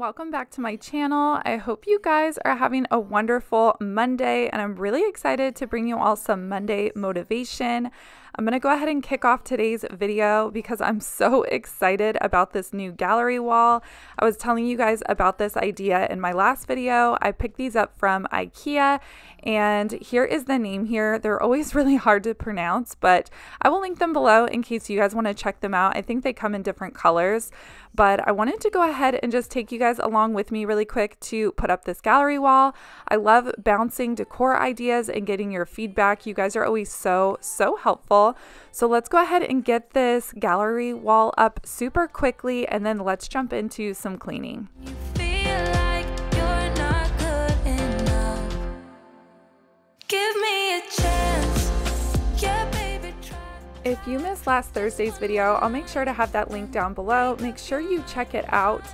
welcome back to my channel. I hope you guys are having a wonderful Monday and I'm really excited to bring you all some Monday motivation. I'm going to go ahead and kick off today's video because I'm so excited about this new gallery wall. I was telling you guys about this idea in my last video. I picked these up from IKEA and here is the name here. They're always really hard to pronounce, but I will link them below in case you guys want to check them out. I think they come in different colors, but I wanted to go ahead and just take you guys along with me really quick to put up this gallery wall. I love bouncing decor ideas and getting your feedback. You guys are always so, so helpful. So let's go ahead and get this gallery wall up super quickly and then let's jump into some cleaning. If you missed last Thursday's video, I'll make sure to have that link down below. Make sure you check it out.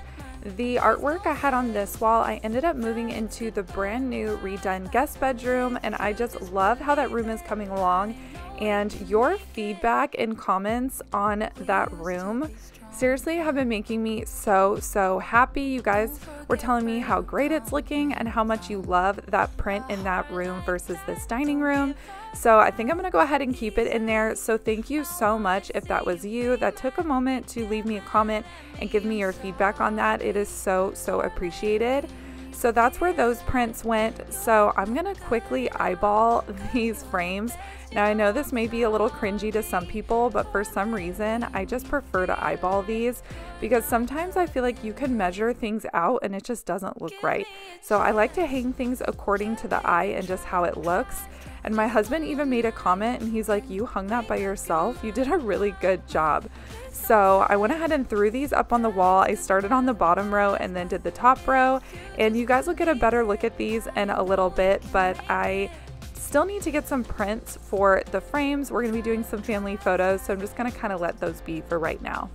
The artwork I had on this wall, I ended up moving into the brand new redone guest bedroom, and I just love how that room is coming along. And your feedback and comments on that room seriously have been making me so, so happy. You guys were telling me how great it's looking and how much you love that print in that room versus this dining room. So I think I'm to go ahead and keep it in there. So thank you so much if that was you that took a moment to leave me a comment and give me your feedback on that. It is so, so appreciated. So that's where those prints went. So I'm to quickly eyeball these frames. Now I know this may be a little cringy to some people, but for some reason I just prefer to eyeball these because sometimes I feel like you can measure things out and it just doesn't look right. So I like to hang things according to the eye and just how it looks. And my husband even made a comment and he's like, You hung that by yourself? You did a really good job. So I went ahead and threw these up on the wall. I started on the bottom row and then did the top row. And you guys will get a better look at these in a little bit, but I still need to get some prints for the frames. We're going to be doing some family photos, so I'm just going to kind of let those be for right now.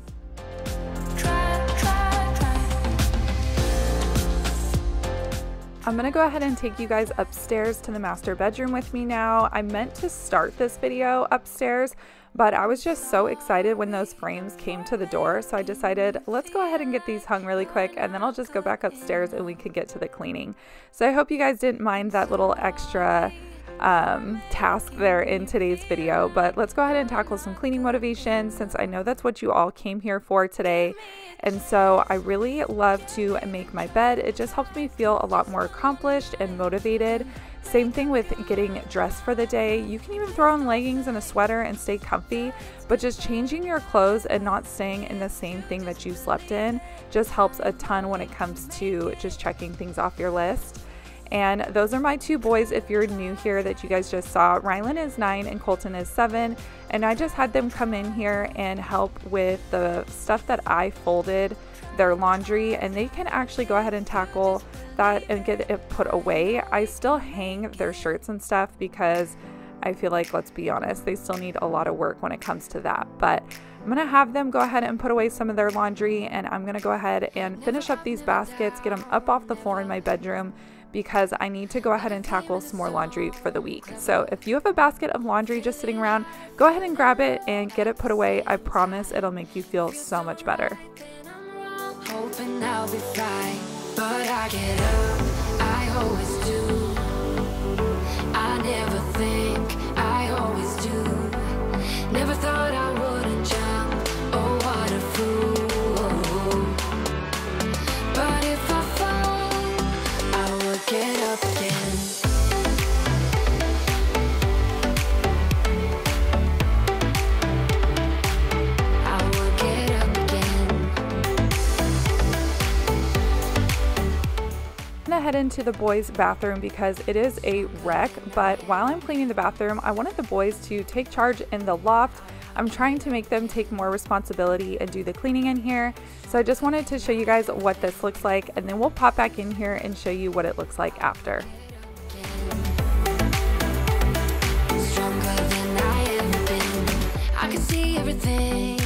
I'm gonna go ahead and take you guys upstairs to the master bedroom with me now. I meant to start this video upstairs, but I was just so excited when those frames came to the door. So I decided let's go ahead and get these hung really quick and then I'll just go back upstairs and we can get to the cleaning. So I hope you guys didn't mind that little extra um, task there in today's video. But let's go ahead and tackle some cleaning motivation since I know that's what you all came here for today. And so I really love to make my bed. It just helps me feel a lot more accomplished and motivated. Same thing with getting dressed for the day. You can even throw on leggings and a sweater and stay comfy, but just changing your clothes and not staying in the same thing that you slept in just helps a ton when it comes to just checking things off your list. And those are my two boys if you're new here that you guys just saw. Rylan is nine and Colton is seven. And I just had them come in here and help with the stuff that I folded, their laundry, and they can actually go ahead and tackle that and get it put away. I still hang their shirts and stuff because I feel like, let's be honest, they still need a lot of work when it comes to that. But I'm gonna have them go ahead and put away some of their laundry and I'm gonna go ahead and finish up these baskets, get them up off the floor in my bedroom because I need to go ahead and tackle some more laundry for the week. So if you have a basket of laundry just sitting around, go ahead and grab it and get it put away. I promise it'll make you feel so much better. Never into the boys' bathroom because it is a wreck. But while I'm cleaning the bathroom, I wanted the boys to take charge in the loft. I'm trying to make them take more responsibility and do the cleaning in here. So I just wanted to show you guys what this looks like and then we'll pop back in here and show you what it looks like after. everything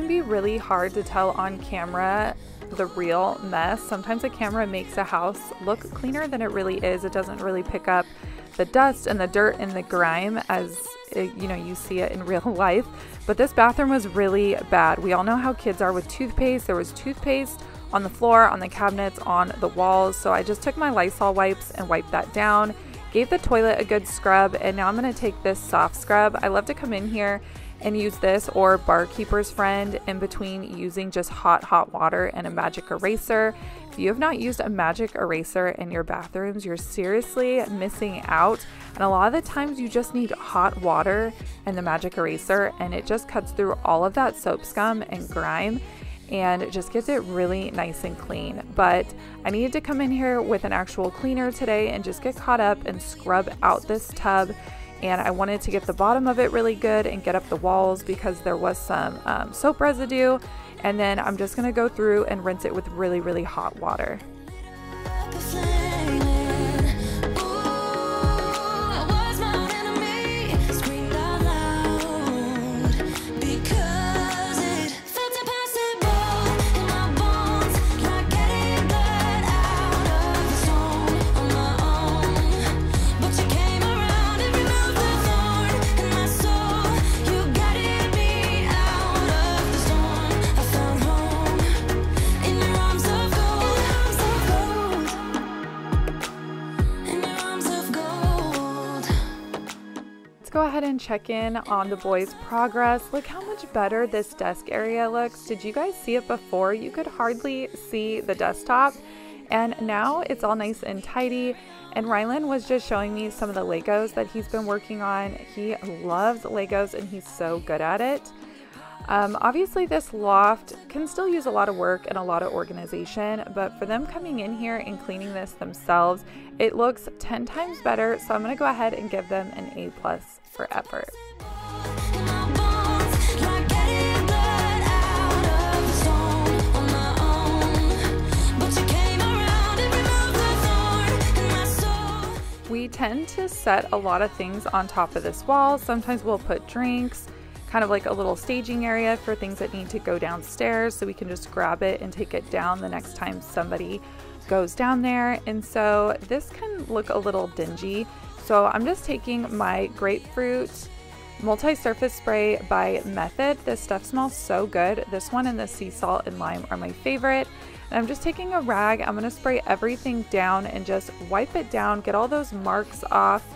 really hard to tell on camera the real mess. Sometimes a camera makes a house look cleaner than it really is. It doesn't really pick up the dust and the dirt and the grime as it, you know you see it in real life. But this bathroom was really bad. We all know how kids are with toothpaste. There was toothpaste on the floor, on the cabinets, on the walls. So I just took my Lysol wipes and wiped that down. Gave the toilet a good scrub and now I'm going to take this soft scrub. I love to come in here and use this or Bar Keepers Friend in between using just hot hot water and a magic eraser. If you have not used a magic eraser in your bathrooms you're seriously missing out. And a lot of the times you just need hot water and the magic eraser and it just cuts through all of that soap scum and grime and just gets it really nice and clean. But I needed to come in here with an actual cleaner today and just get caught up and scrub out this tub and I wanted to get the bottom of it really good and get up the walls because there was some um, soap residue and then I'm just to go through and rinse it with really really hot water. Check in on the boys' progress. Look how much better this desk area looks. Did you guys see it before? You could hardly see the desktop. And now it's all nice and tidy. And Rylan was just showing me some of the Legos that he's been working on. He loves Legos and he's so good at it. Um, obviously, this loft can still use a lot of work and a lot of organization, but for them coming in here and cleaning this themselves, it looks 10 times better. So I'm going to go ahead and give them an A plus for effort. We tend to set a lot of things on top of this wall. Sometimes we'll put drinks, kind of like a little staging area for things that need to go downstairs so we can just grab it and take it down the next time somebody goes down there. And so this can look a little dingy. So I'm just taking my grapefruit multi-surface spray by Method. This stuff smells so good. This one and the sea salt and lime are my favorite. And I'm just taking a rag. I'm going to spray everything down and just wipe it down, get all those marks off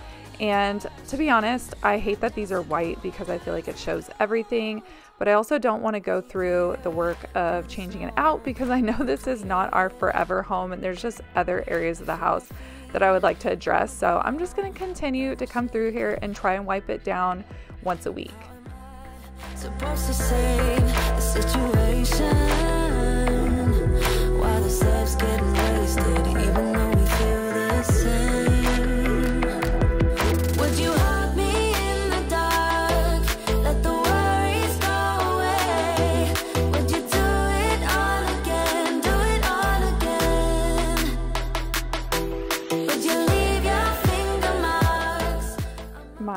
and to be honest, I hate that these are white because I feel like it shows everything, but I also don't want to go through the work of changing it out because I know this is not our forever home and there's just other areas of the house that I would like to address. So I'm just going to continue to come through here and try and wipe it down once a week.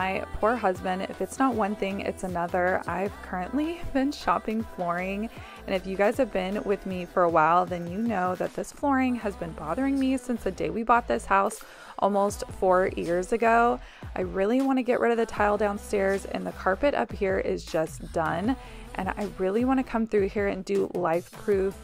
My poor husband, if it's not one thing, it's another. I've currently been shopping flooring, and if you guys have been with me for a while, then you know that this flooring has been bothering me since the day we bought this house almost four years ago. I really want to get rid of the tile downstairs, and the carpet up here is just done. And I really want to come through here and do life proof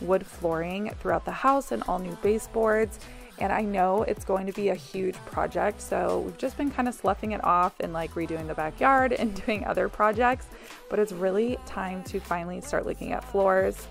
wood flooring throughout the house and all new baseboards and I know it's going to be a huge project. So we've just been kind of sloughing it off and like redoing the backyard and doing other projects, but it's really time to finally start looking at floors.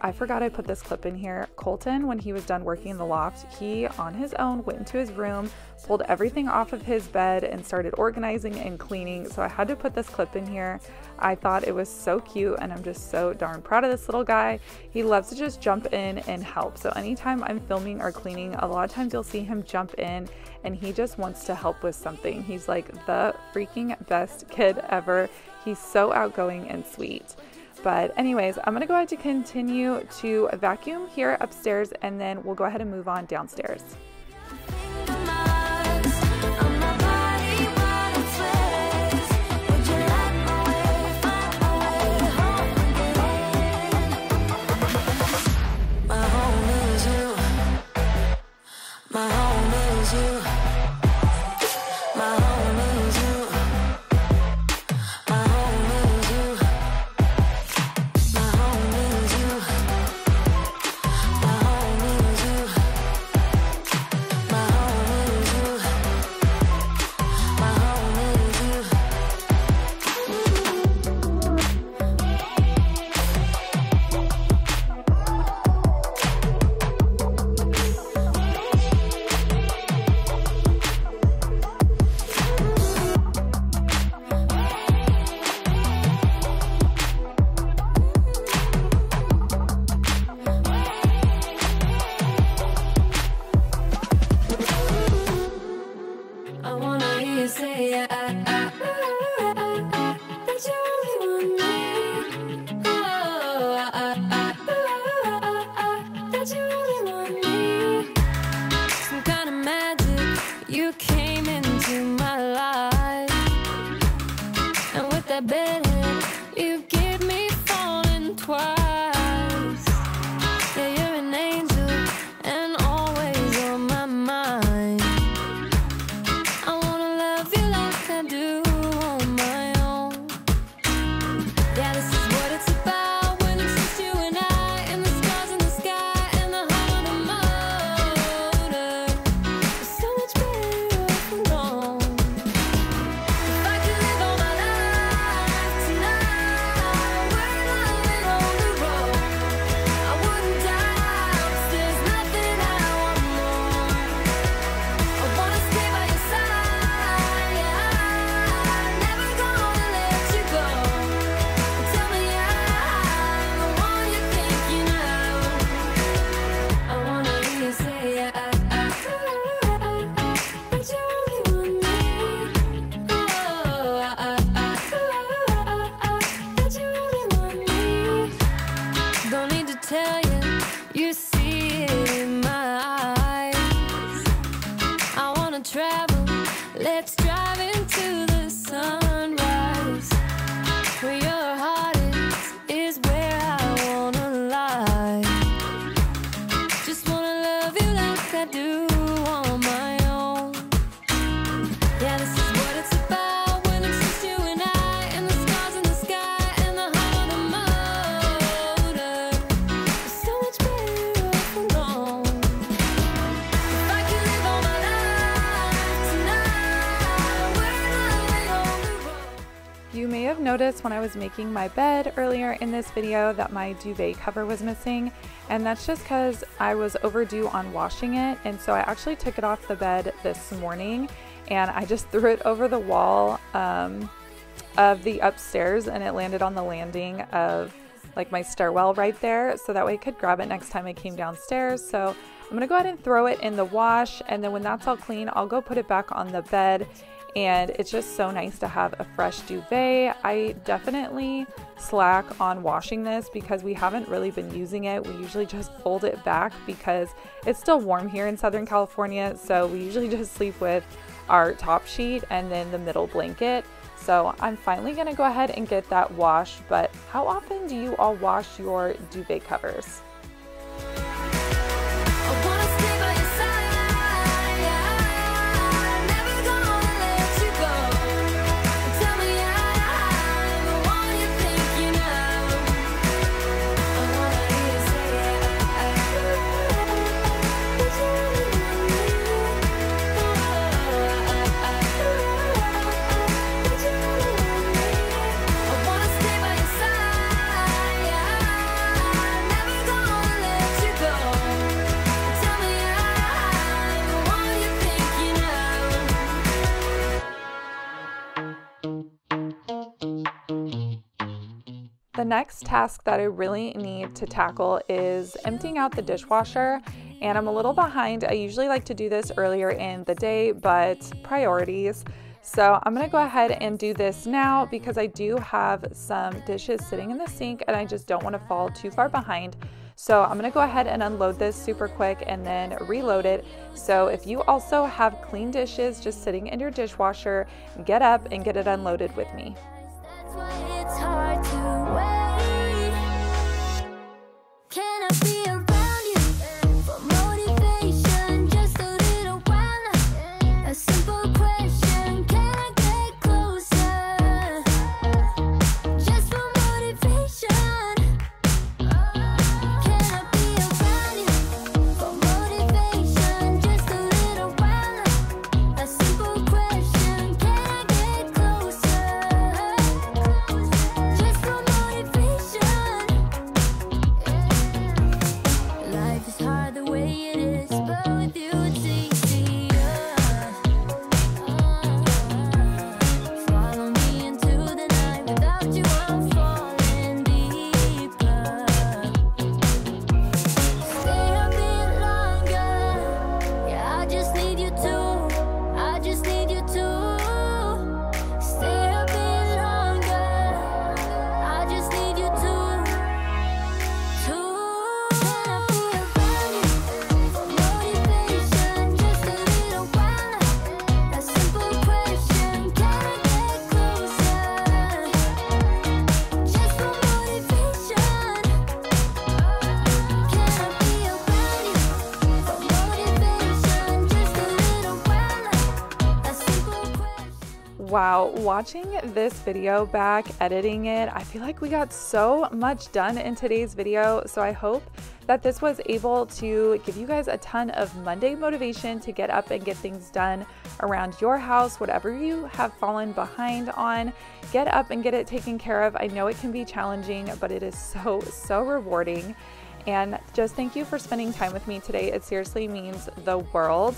I forgot I put this clip in here. Colton, when he was done working in the loft, he on his own went into his room, pulled everything off of his bed, and started organizing and cleaning. So I had to put this clip in here. I thought it was so cute, and I'm just so darn proud of this little guy. He loves to just jump in and help. So anytime I'm filming or cleaning, a lot of times you'll see him jump in and he just wants to help with something. He's like the freaking best kid ever. He's so outgoing and sweet. But anyways, I'm gonna go ahead to continue to vacuum here upstairs and then we'll go ahead and move on downstairs. do. Noticed when I was making my bed earlier in this video that my duvet cover was missing and that's just because I was overdue on washing it and so I actually took it off the bed this morning and I just threw it over the wall um, of the upstairs and it landed on the landing of like my stairwell right there so that way I could grab it next time I came downstairs. So I'm gonna go ahead and throw it in the wash and then when that's all clean I'll go put it back on the bed and it's just so nice to have a fresh duvet. I definitely slack on washing this because we haven't really been using it. We usually just fold it back because it's still warm here in Southern California, so we usually just sleep with our top sheet and then the middle blanket. So I'm finally gonna go ahead and get that washed, but how often do you all wash your duvet covers? The next task that I really need to tackle is emptying out the dishwasher and I'm a little behind. I usually like to do this earlier in the day, but priorities. So I'm gonna go ahead and do this now because I do have some dishes sitting in the sink and I just don't wanna fall too far behind. So I'm gonna go ahead and unload this super quick and then reload it. So if you also have clean dishes just sitting in your dishwasher, get up and get it unloaded with me. So, watching this video back, editing it, I feel like we got so much done in today's video. So, I hope that this was able to give you guys a ton of Monday motivation to get up and get things done around your house, whatever you have fallen behind on. Get up and get it taken care of. I know it can be challenging, but it is so, so rewarding. And just thank you for spending time with me today. It seriously means the world.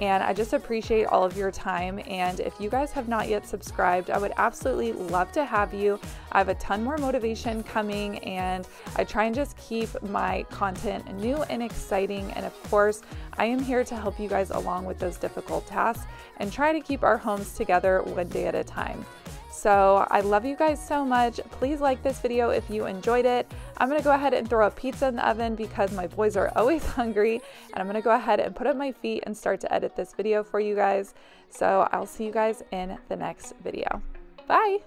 And I just appreciate all of your time. And if you guys have not yet subscribed, I would absolutely love to have you. I have a ton more motivation coming, and I try and just keep my content new and exciting. And of course, I am here to help you guys along with those difficult tasks and try to keep our homes together one day at a time. So I love you guys so much. Please like this video if you enjoyed it. I'm gonna go ahead and throw a pizza in the oven because my boys are always hungry. And I'm gonna go ahead and put up my feet and start to edit this video for you guys. So I'll see you guys in the next video. Bye.